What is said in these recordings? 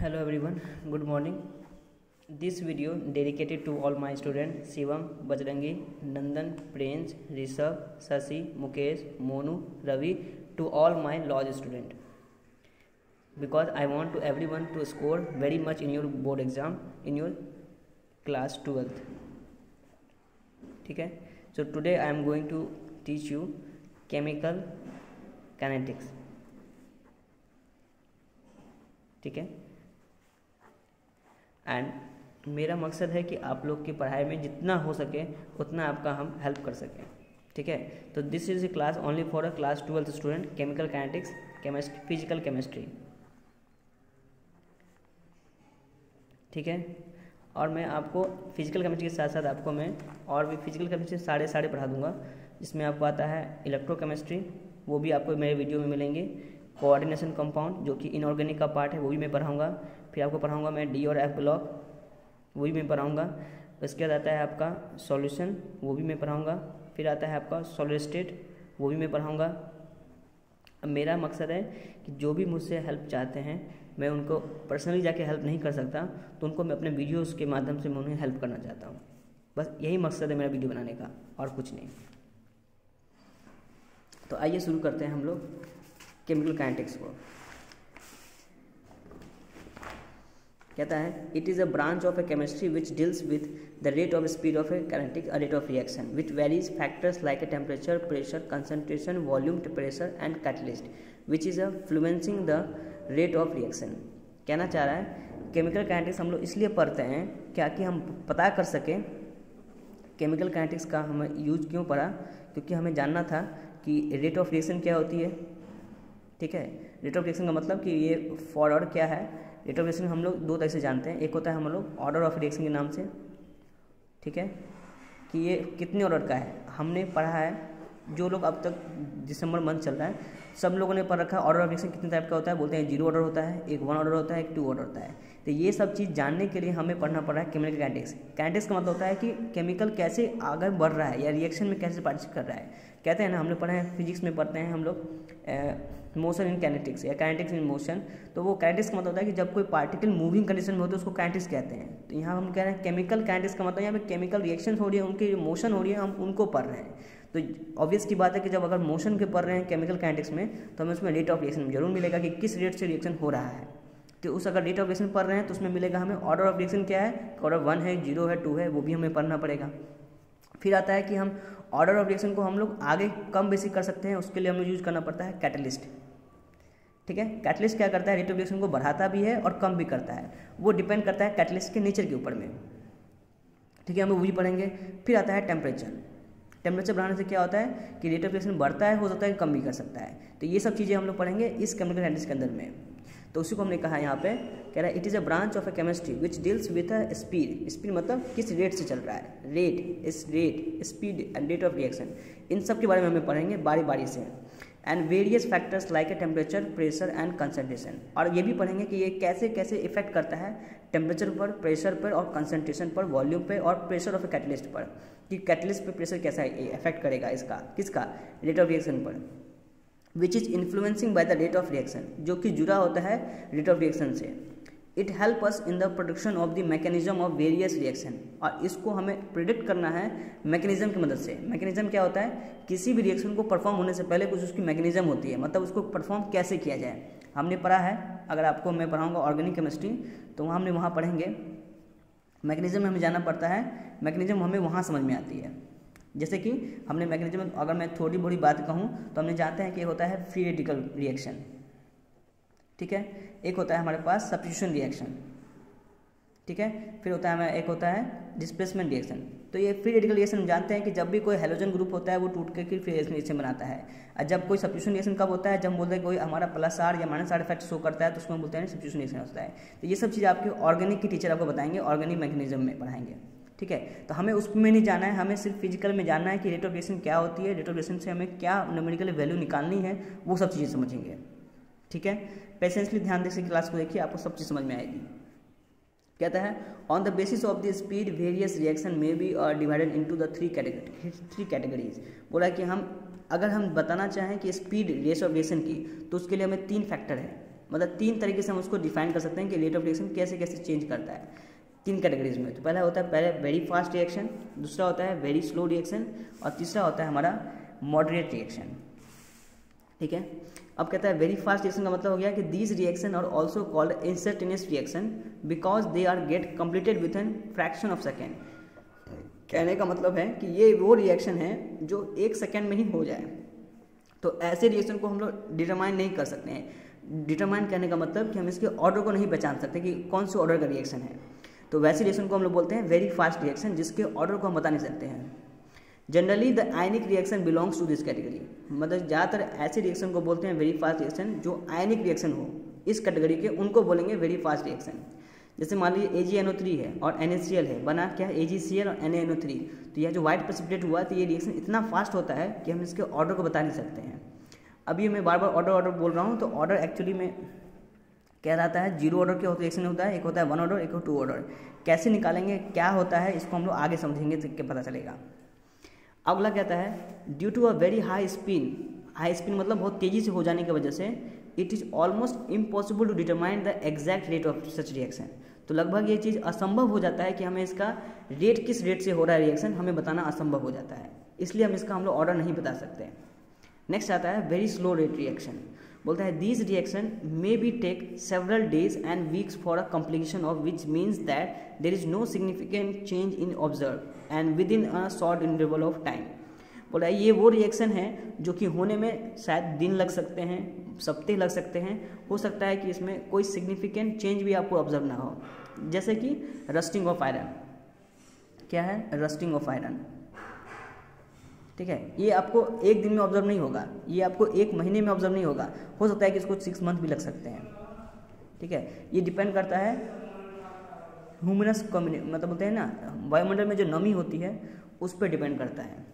Hello everyone good morning this video dedicated to all my student Shivam Bajrangi Nandan Prince Rishabh Shashi Mukesh Monu Ravi to all my lodge student because I want to everyone to score very much in your board exam in your class twelfth ठीक है so today I am going to teach you chemical kinetics ठीक है and मेरा मकसद है कि आप लोग की पढ़ाई में जितना हो सके, उतना आपका हम हेल्प कर सकें। ठीक है? तो this is a class only for a class twelfth student chemical kinetics chemistry physical chemistry ठीक है? और मैं आपको फ़िज़िकल केमिस्ट्री के साथ साथ आपको मैं और भी फ़िज़िकल केमिस्ट्री साढ़े साढ़े पढ़ा दूँगा, जिसमें आपको आता है इलेक्ट्रो केमिस्ट्री वो भी आपको मेरे वीडियो में मिलेंगे। कोऑर्डिनेशन कंपाउंड जो कि इनऑर्गेनिक का पार्ट है, वो भी मैं पढ़ाऊँगा। फिर आपको पढ़ाऊँगा मैं डी और एफ़ ब्लॉक, वो भी मैं पढ़ाऊँगा। उसके बाद आता है आपका सॉल्यूशन, वो भी मैं पढ़ाऊँगा। फिर आता है आपका सॉलिड स्टेट, वो भी मैं पढ़ाऊँगा। अब मेरा मकसद है कि जो भी मुझसे हेल्प चाहते हैं, मैं उनको पर्सनली जाके हेल्प नहीं कर सकता तो उनको मैं अपने वीडियोज़ के माध्यम से मैं उन्हें हेल्प करना चाहता हूँ। बस यही मकसद है मेरा वीडियो बनाने का, और कुछ नहीं। तो आइए शुरू करते हैं हम लोग केमिकल काइनेटिक्स को। कहता है it is a branch of a chemistry which deals with the rate of speed of a kinetic a rate of reaction which varies factors like a temperature pressure concentration volume pressure and catalyst which is a influencing the rate of reaction कहना चाह रहा है chemical kinetics हम लोग इसलिए पढ़ते हैं क्या कि हम पता कर सकें केमिकल काइनेटिक्स का हमें यूज़ क्यों पड़ा, क्योंकि हमें जानना था कि रेट ऑफ़ रिएक्शन क्या होती है। ठीक है? रेट ऑफ़ रिएक्शन का मतलब कि ये फॉरवर्ड क्या है? रेट ऑफ़ रिएक्शन हम लोग दो तरह से जानते हैं। एक होता है हम लोग ऑर्डर ऑफ़ रिएक्शन के नाम से, ठीक है? कि ये कितने ऑर्डर का है? हमने पढ़ा है, जो लोग अब तक दिसंबर मंथ चल रहा है, सब लोगों ने पढ़ रखा है ऑर्डर ऑफ़ रिएक्शन कितने टाइप का होता है? बोलते हैं ज़ीरो ऑर्डर होता है, एक वन ऑर्डर होता है, एक टू ऑर्डर होता है। तो ये सब चीज़ जानने के लिए हमें पढ़ना पड़ रहा है केमिकल कैंटिक्स कैंटिक्स का मतलब होता है कि केमिकल कैसे आगे बढ़ रहा है या रिएक्शन में कैसे पार्टिसिपेट कर रहा है। कहते हैं ना, हम लोग पढ़े हैं फिजिक्स में पढ़ते हैं हम लोग मोशन इन कैनेटिक्स या कैनेटिक्स इन मोशन तो वो कैनेटिक्स का मतलब होता है कि जब कोई पार्टिकल मूविंग कंडीशन में होता है, उसको कैनेटिक्स कहते हैं। तो यहाँ हम कह रहे हैं केमिकल कैनेटिक्स का मतलब यहाँ पे केमिकल रिएक्शन हो रही है, उनकी मोशन हो रही है, हम उनको पढ़ रहे हैं। तो ऑब्वियस की बात है कि जब अगर मोशन के पढ़ रहे हैं केमिकल कैनेटिक्स में तो हमें उसमें रेट ऑफ़ रिएक्शन ज़रूर मिलेगा कि किस रेट से रिएक्शन हो रहा है। तो उस अगर रेट ऑफ़ रिएक्शन पढ़ रहे हैं तो उसमें मिलेगा हमें ऑर्डर ऑफ़ रिएक्शन क्या है? ऑर्डर वन है ज़ीरो है टू है, वो भी हमें पढ़ना पड़ेगा। फिर आता है कि हम ऑर्डर ऑफ़ रिएक्शन को हम लोग आगे कम बेसिक कर सकते हैं, उसके लिए हमें यूज़ करना पड़ता है कैटलिस्ट ठीक है? कैटलिस्ट क्या करता है? रेट ऑफ़ रिएक्शन को बढ़ाता भी है और कम भी करता है। वो डिपेंड करता है कैटलिस्ट के नेचर के ऊपर में। ठीक है? हम वही पढ़ेंगे। फिर आता है टेम्परेचर टेम्परेचर बढ़ाने से क्या होता है कि रेट ऑफ़ रिएक्शन बढ़ता है, हो सकता है कम भी कर सकता है। तो ये सब चीज़ें हम लोग पढ़ेंगे इस केमिकल कैटलिस्ट के अंदर में। तो उसी को हमने कहा यहाँ पे, कह रहा है it is a branch of a chemistry which deals with a speed speed मतलब किस रेट से चल रहा है? रेट इस rate speed and rate of reaction इन सब के बारे में हमें पढ़ेंगे बारी बारी से। And various factors like a temperature pressure and concentration और ये भी पढ़ेंगे कि ये कैसे कैसे इफ़ेक्ट करता है टेम्परेचर पर प्रेशर पर और कंसनट्रेशन पर वॉल्यूम पर और प्रेशर ऑफ़ ए कैटलिस्ट पर। कि कैटलिस्ट पर प्रेशर कैसा इफ़ेक्ट करेगा इसका, किसका? रेट ऑफ़ रिएक्शन पर। Which is influencing by the rate of reaction जो कि जुड़ा होता है रेट ऑफ़ रिएक्शन से। It help us in the production of the mechanism of various reaction और इसको हमें प्रिडिक्ट करना है मैकेनिज्म की मदद से। मैकेनिज्म क्या होता है? किसी भी रिएक्शन को परफॉर्म होने से पहले कुछ उसकी मैकेनिज्म होती है मतलब उसको परफॉर्म कैसे किया जाए। हमने पढ़ा है, अगर आपको मैं पढ़ाऊँगा ऑर्गेनिक केमिस्ट्री तो वहाँ हमने वहाँ पढ़ेंगे। मैकेनिज्म हमें जाना पड़ता है मैकेनिज्म हमें वहाँ समझ में आती है। जैसे कि हमने मैकेनिज्म अगर मैं थोड़ी बड़ी बात कहूँ तो हमने जानते हैं कि होता है फ्री रेडिकल रिएक्शन ठीक है? एक होता है हमारे पास सब्सिट्यूशन रिएक्शन ठीक है? फिर होता है हमारा एक होता है डिस्प्लेसमेंट रिएक्शन तो ये फ्री रेडिकल रिएक्शन हम जानते हैं कि जब भी कोई हेलोजन ग्रुप होता है, वो टूट के फिर रिएक्शन बनाता है। और जब कोई सब्सिट्यूशन रिएक्शन कब होता है? जब बोलते हैं कोई हमारा प्लस आर या माइनस आर इफ़ेक्ट शो करता है तो उसको हम बोलते हैं सब्सिट्यूशन रिएक्शन होता है। तो ये सब चीज़ आपके ऑर्गेनिक की टीचर आपको बताएँगे ऑर्गेनिक मैकेनिज्म में पढ़ाएँगे। ठीक है? तो हमें उसमें नहीं जाना है, हमें सिर्फ़ फ़िज़िकल में जानना है कि रेट ऑफ़ रिएक्शन क्या होती है रेट ऑफ़ रिएक्शन से हमें क्या न्यूमेरिकल वैल्यू निकालनी है, वो सब चीज़ें समझेंगे। ठीक है? पेशेंसली ध्यान देख क्लास को देखिए, आपको सब चीज़ समझ में आएगी। कहता है on the basis of the speed various reaction may be और divided into the three category three categories बोला कि हम, अगर हम बताना चाहें कि स्पीड रेस ऑफ़ रिएक्शन की तो उसके लिए हमें तीन फैक्टर है। मतलब तीन तरीके से हम उसको डिफाइन कर सकते हैं कि रेट ऑफ़ रिएक्शन कैसे कैसे चेंज करता है। तीन कैटेगरीज में। तो पहला होता है, पहले वेरी फास्ट रिएक्शन दूसरा होता है वेरी स्लो रिएक्शन और तीसरा होता है हमारा मॉडरेट रिएक्शन ठीक है? अब कहता है वेरी फास्ट रिएक्शन का मतलब हो गया कि these reaction are also called instantaneous reaction because they are get completed with an fraction of second कहने का मतलब है कि ये वो रिएक्शन है जो एक सेकेंड में ही हो जाए। तो ऐसे रिएक्शन को हम लोग डिटरमाइन नहीं कर सकते हैं। डिटरमाइन करने का मतलब कि हम इसके ऑर्डर को नहीं पहचान सकते कि कौन से ऑर्डर का रिएक्शन है। तो वैसी रिएक्शन को हम लोग बोलते हैं वेरी फास्ट रिएक्शन जिसके ऑर्डर को हम बता नहीं सकते हैं। Generally the ionic reaction belongs to this category मतलब ज़्यादातर ऐसे रिएक्शन को बोलते हैं वेरी फास्ट रिएक्शन जो आयनिक रिएक्शन हो। इस कैटेगरी के उनको बोलेंगे वेरी फास्ट रिएक्शन जैसे मान लीजिए A G N O three है और एन एस सी एल है, बना क्या ए जी सी एल और एन एन ओ थ्री तो यह जो व्हाइट प्रेसिपिटेट हुआ तो ये रिएक्शन इतना फास्ट होता है कि हम इसके ऑर्डर को बता नहीं सकते हैं। अभी मैं बार बार ऑर्डर ऑर्डर बोल रहा हूँ तो ऑर्डर एक्चुअली में क्या रहता है ज़ीरो ऑर्डर क्या रिएक्शन होता है, एक होता है वन ऑर्डर एक टू ऑर्डर कैसे निकालेंगे, क्या होता है, इसको हम लोग आगे समझेंगे तो पता चलेगा। अगला कहता है due to a very high spin high spin मतलब बहुत तेज़ी से हो जाने की वजह से it is almost impossible to determine the exact rate of such reaction तो लगभग ये चीज़ असंभव हो जाता है कि हमें इसका रेट किस रेट से हो रहा है रिएक्शन हमें बताना असंभव हो जाता है। इसलिए हम इसका हम लोग ऑर्डर नहीं बता सकते। नेक्स्ट आता है वेरी स्लो रेट रिएक्शन बोलता है these reaction may be take several days and weeks for a completion of which means that there is no significant change in observe and within a short interval of time बोला ये वो रिएक्शन है जो कि होने में शायद दिन लग सकते हैं सप्ते लग सकते हैं। हो सकता है कि इसमें कोई सिग्निफिकेंट चेंज भी आपको ऑब्ज़र्व ना हो। जैसे कि रस्टिंग ऑफ़ आयरन क्या है? रस्टिंग ऑफ़ आयरन ठीक है? ये आपको एक दिन में ऑब्ज़र्व नहीं होगा। ये आपको एक महीने में ऑब्ज़र्व नहीं होगा। हो सकता है कि इसको सिक्स मंथ भी लग सकते हैं। ठीक है? ये डिपेंड करता है ह्यूमनस कम्युनि मतलब बोलते हैं ना, वायुमंडल में जो नमी होती है, उस पर डिपेंड करता है।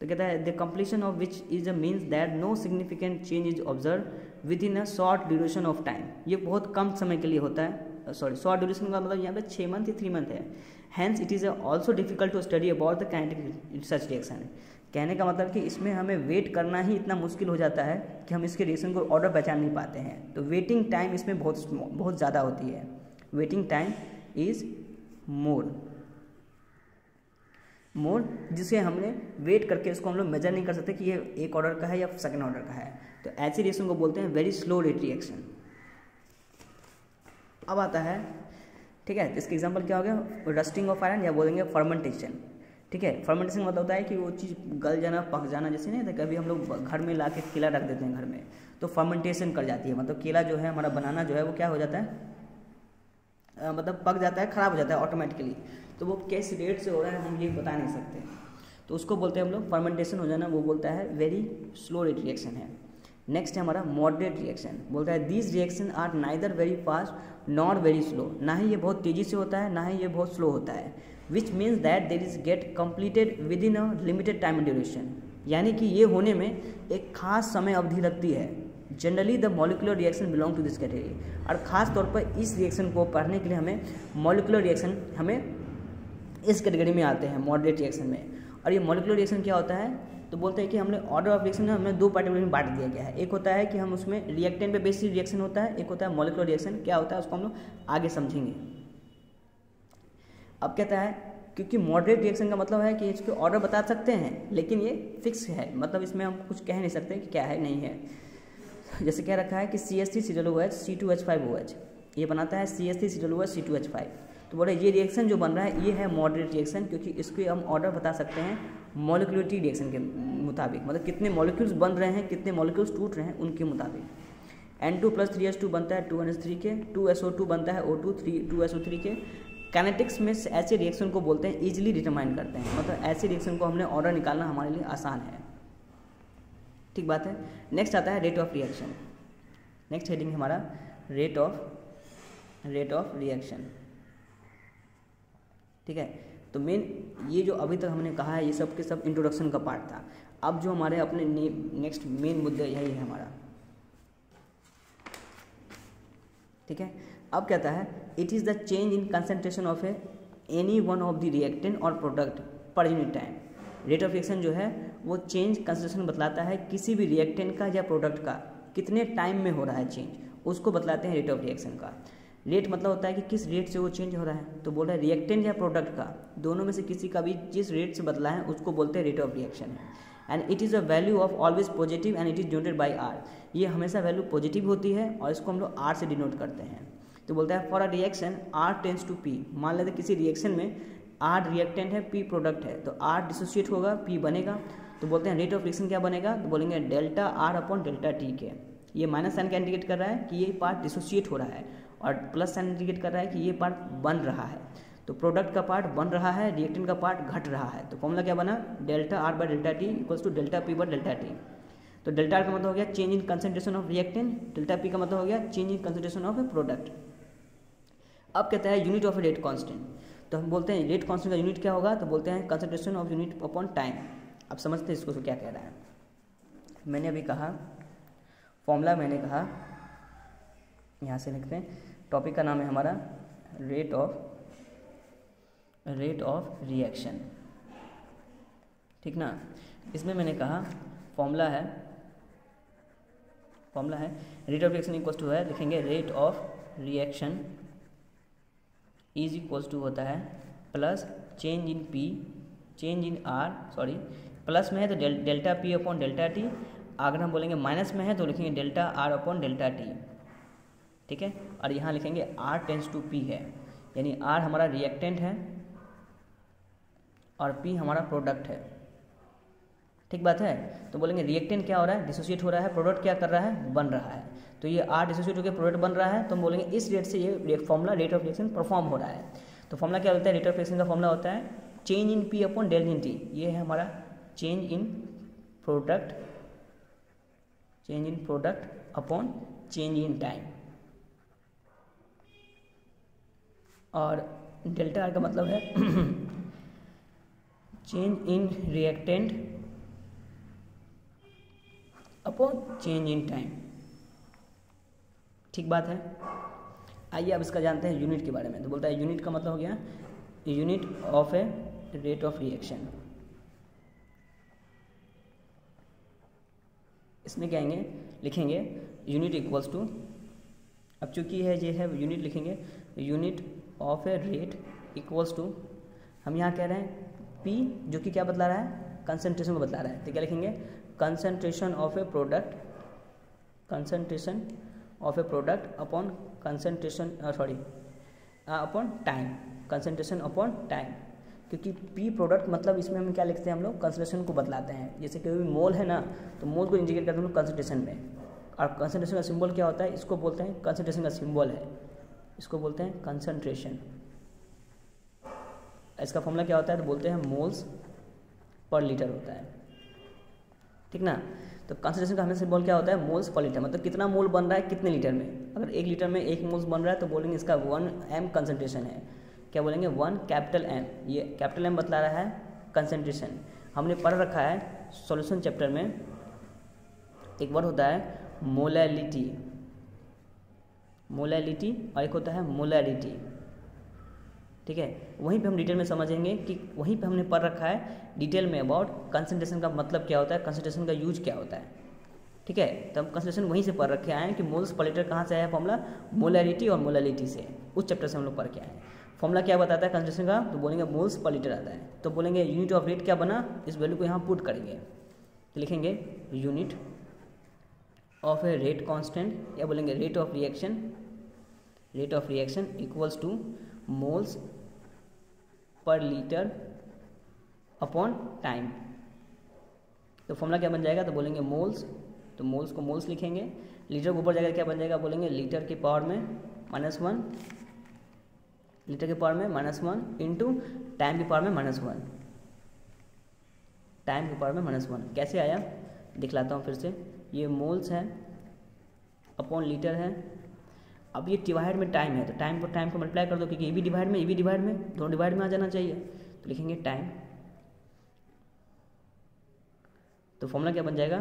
तो कहता है the completion of which is a means that no significant change is observe within a short duration of time ये बहुत कम समय के लिए होता है। सॉरी शॉर्ट ड्यूरेशन का मतलब यहाँ पे छः मंथ या थ्री मंथ है। Hence it is also difficult to study about the kinetic such reaction कहने का मतलब कि इसमें हमें वेट करना ही इतना मुश्किल हो जाता है कि हम इसके रिएक्शन को ऑर्डर पहचान नहीं पाते हैं। तो वेटिंग टाइम इसमें बहुत बहुत ज़्यादा होती है। Waiting time is more more जिसे हमने वेट करके इसको हम लोग मेजर नहीं कर सकते कि ये एक ऑर्डर का है या सेकेंड ऑर्डर का है। तो ऐसी रिएक्शन को बोलते हैं वेरी स्लो रेट रिएक्शन अब आता है ठीक है? इसके इसका एग्ज़ाम्पल क्या हो गया? रस्टिंग ऑफ़ आयरन या बोलेंगे फर्मेंटेशन ठीक है? फर्मेंटेशन मतलब होता है कि वो चीज़ गल जाना पक जाना जैसे नहीं कभी हम लोग घर में ला के केला रख देते हैं घर में तो फर्मेंटेशन कर जाती है। मतलब केला जो है हमारा बनाना जो है वो क्या हो जाता है? आ, मतलब पक जाता है ख़राब हो जाता है ऑटोमेटिकली तो वो किस रेट से हो रहा है हम ये बता नहीं सकते। तो उसको बोलते हैं हम लोग फर्मेंटेशन हो जाना वो बोलता है वेरी स्लो रेट रिएक्शन है। नेक्स्ट है हमारा मॉडरेट रिएक्शन बोलता है these reaction are neither very fast not very slow ना ही ये बहुत तेज़ी से होता है, ना ही ये बहुत स्लो होता है। Which means that there is get completed within a limited time duration यानी कि ये होने में एक खास समय अवधि लगती है। Generally the molecular reaction belong to this category और ख़ास तौर पर इस रिएक्शन को पढ़ने के लिए हमें मोलिकुलर रिएक्शन हमें इस कैटेगरी में आते हैं मॉडरेट रिएक्शन में। और ये मोलिकुलर रिएक्शन क्या होता है? तो बोलते हैं कि हमने ऑर्डर ऑफ़ रिएक्शन हमने दो कैटेगरी में बांट दिया गया है। एक होता है कि हम उसमें रिएक्टेंट पे बेसिस रिएक्शन होता है, एक होता है मोलिकुलर रिएक्शन क्या होता है उसको हम लोग आगे समझेंगे। अब कहता है, क्योंकि मॉडरेट रिएक्शन का मतलब है कि इसके ऑर्डर बता सकते हैं, लेकिन ये फिक्स है। मतलब इसमें हम कुछ कह नहीं सकते कि क्या है, नहीं है। जैसे कह रखा है कि C S C C W H C two H five O H ये बनाता है C S C C W H C two H five तो बोले, ये रिएक्शन जो बन रहा है, ये है मॉडरेट रिएक्शन क्योंकि इसके हम ऑर्डर बता सकते हैं। मॉलिकुलरिटी रिएक्शन के मुताबिक मतलब कितने मॉलिक्यूल्स बन रहे हैं, कितने मॉलिक्यूल्स टूट रहे हैं, उनके मुताबिक। N two plus three S two बनता है टू एन एस थ्री के टू एस ओ टू बनता है O two three two S O three के। कैनेटिक्स में ऐसे रिएक्शन को बोलते हैं ईजिली डिटरमाइन करते हैं। मतलब ऐसे रिएक्शन को हमने ऑर्डर निकालना हमारे लिए आसान है। ठीक बात है? नेक्स्ट आता है rate of reaction next heading हमारा rate of rate of reaction ठीक है? तो मेन ये जो अभी तक हमने कहा है, ये सब के सब इंट्रोडक्शन का पार्ट था। अब जो हमारे अपने नेक्स्ट मेन मुद्दे यही है हमारा। ठीक है? अब कहता है it is the change in concentration of a any one of the reactant और product per unit time rate of reaction जो है, वो चेंज कंसेंट्रेशन बतलाता है किसी भी रिएक्टेंट का या प्रोडक्ट का। कितने टाइम में हो रहा है चेंज उसको बतलाते हैं रेट ऑफ़ रिएक्शन का। रेट मतलब होता है कि किस रेट से वो चेंज हो रहा है। तो बोल रहा है रिएक्टेंट या प्रोडक्ट का। दोनों में से किसी का भी जिस रेट से बदला है, उसको बोलते हैं rate of reaction and it is a value of always positive and it is denoted by R ये हमेशा वैल्यू पॉजिटिव होती है और इसको हम लोग आर से डिनोट करते हैं। तो बोलता है for a reaction R tends to P मान लेते किसी रिएक्शन में आर रिएक्टेंट है पी प्रोडक्ट है। तो आर डिसोसिएट होगा पी बनेगा। तो बोलते हैं रेट ऑफ़ रिएक्शन क्या बनेगा? तो बोलेंगे delta R upon delta T के ये माइनस साइन का इंडिकेट कर रहा है कि ये पार्ट डिसोसिएट हो रहा है। और प्लस साइन इंडिकेट कर रहा है कि ये पार्ट बन रहा है। तो प्रोडक्ट का पार्ट बन रहा है रिएक्टेंट का पार्ट घट रहा है। तो फॉर्मूला क्या बना? Delta R by delta T equals to delta P by delta T तो डेल्टा आर का मतलब हो गया change in concentration of reactant delta P का मतलब हो गया change in concentration of a product अब कहता है यूनिट ऑफ़ रेट कांस्टेंट तो हम बोलते हैं रेट कांस्टेंट का यूनिट क्या होगा? तो बोलते हैं concentration of unit upon time अब समझते हैं इसको तो क्या कह रहा है। मैंने अभी कहा फॉर्मूला मैंने कहा, यहाँ से लिखते हैं। टॉपिक का नाम है हमारा rate of rate of reaction. ठीक ना? इसमें मैंने कहा, फॉर्मूला है फॉर्मूला है, rate of reaction equals to है, लिखेंगे rate of reaction is equals to होता है plus change in P, change in R, sorry, plus में है तो delta P upon delta T, अगर हम बोलेंगे माइनस में है तो लिखेंगे delta R upon delta T. ठीक है? और यहाँ लिखेंगे आर टेंस टू पी है। यानी आर हमारा रिएक्टेंट है और पी हमारा प्रोडक्ट है। ठीक बात है? तो बोलेंगे रिएक्टेंट क्या हो रहा है? डिसोसिएट हो रहा है। प्रोडक्ट क्या कर रहा है? बन रहा है। तो ये आर डिसोसिएट होकर प्रोडक्ट बन रहा है। तो हम बोलेंगे इस रेट से ये formula rate of reaction perform हो रहा है। तो फॉर्मूला क्या होता है? रेट ऑफ़ रिएक्शन का फॉर्मूला होता है change in P upon del in T ये है हमारा change in product change in product upon change in time और डेल्टा आर का मतलब है change in reactant upon change in time ठीक बात है? आइए अब इसका जानते हैं यूनिट के बारे में। तो बोलता है यूनिट का मतलब हो गया unit of a rate of reaction इसमें क्या लिखेंगे यूनिट इक्वल्स टू अब चूँकि है, ये है यूनिट लिखेंगे unit of a rate equals to हम यहाँ कह रहे हैं पी जो कि क्या बतला रहा है? कंसनट्रेशन को बतला रहा है। तो क्या लिखेंगे? Concentration of a product concentration of a product upon concentration sorry upon time concentration upon time क्योंकि पी प्रोडक्ट मतलब इसमें हम क्या लिखते हैं हम लोग? कंसनट्रेशन को बतलाते हैं। जैसे भी मोल है ना तो मोल को इंडिकेट करते हैं हम लोग कंसनट्रेशन में। और कंसनट्रेशन का सिंबल क्या होता है? इसको बोलते हैं कंसनट्रेशन का सिंबल है। इसको बोलते हैं कंसनट्रेशन इसका फॉर्मूला क्या होता है? तो बोलते हैं मोल्स पर लीटर होता है। ठीक ना? तो कंसनट्रेशन का हमेशा सिंबल क्या होता है? मोल्स पर लीटर मतलब कितना मोल बन रहा है, कितने लीटर में? अगर एक लीटर में एक मोल्स बन रहा है तो बोलेंगे इसका वन एम कंसनट्रेशन है। क्या बोलेंगे? वन कैपिटल एम ये कैपिटल एम बतला रहा है कंसनट्रेशन हमने पढ़ रखा है सॉल्यूशन चैप्टर में। एक वर्ड होता है मोलैलिटी मोलैलिटी और एक होता है मोलैरिटी। ठीक है? वहीं पे हम डिटेल में समझेंगे कि वहीं पे हमने पढ़ रखा है डिटेल में अबाउट कंसनट्रेशन का मतलब क्या होता है कंसनट्रेशन का यूज़ क्या होता है। ठीक है? तो हम कंसनट्रेशन वहीं से पढ़ रखे आए हैं कि मोल्स पर लीटर कहाँ से आया फॉर्मूला मोलैरिटी और मोलैलिटी से। उस चैप्टर से हम लोग पढ़ के आए हैं। फॉर्मूला क्या बताता है कंसनट्रेशन का? तो बोलेंगे मोल्स पर लीटर आता है। तो बोलेंगे यूनिट ऑफ़ रेट क्या बना? इस वैल्यू को यहाँ पुट करेंगे। तो लिखेंगे unit of a rate constant या बोलेंगे? Rate of reaction rate of reaction equals to moles per litre upon time तो फॉर्मूला क्या बन जाएगा? तो बोलेंगे मोल्स तो मोल्स को मोल्स लिखेंगे. लीटर के ऊपर जाएगा क्या बन जाएगा? बोलेंगे लीटर के पावर में माइनस वन लीटर के पावर में माइनस वन इंटू टाइम के पावर में माइनस वन टाइम के पावर में माइनस वन कैसे आया? दिखलाता हूँ फिर से. ये मोल्स है, अपॉन लीटर है। अब ये डिवाइड में टाइम है तो टाइम को टाइम को मल्टीप्लाई कर दो, क्योंकि ये भी डिवाइड में, ये भी डिवाइड में, दोनों डिवाइड में आ जाना चाहिए। तो लिखेंगे टाइम। तो फॉर्मूला क्या बन जाएगा?